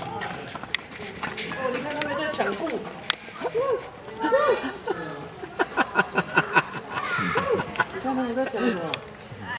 哦，你看他们在抢布。看他们在抢什？